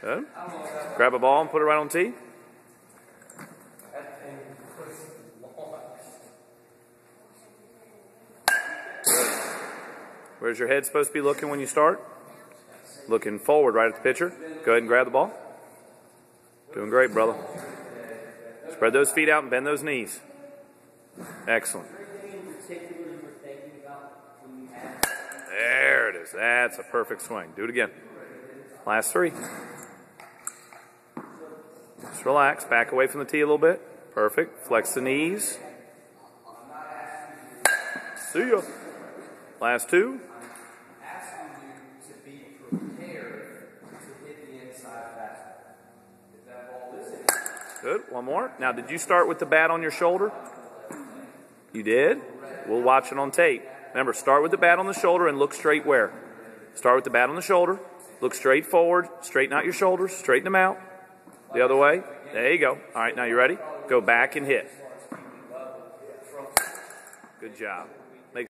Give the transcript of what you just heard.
Good. Grab a ball and put it right on tee. Where's your head supposed to be looking when you start? Looking forward right at the pitcher. Go ahead and grab the ball. Doing great, brother. Spread those feet out and bend those knees. Excellent. There That's a perfect swing. Do it again. Last three. Just relax. Back away from the tee a little bit. Perfect. Flex the knees. See ya. Last two. Good. One more. Now, did you start with the bat on your shoulder? You did? We'll watch it on tape. Remember, start with the bat on the shoulder and look straight where? Start with the bat on the shoulder. Look straight forward. Straighten out your shoulders. Straighten them out. The other way. There you go. All right, now you ready? Go back and hit. Good job.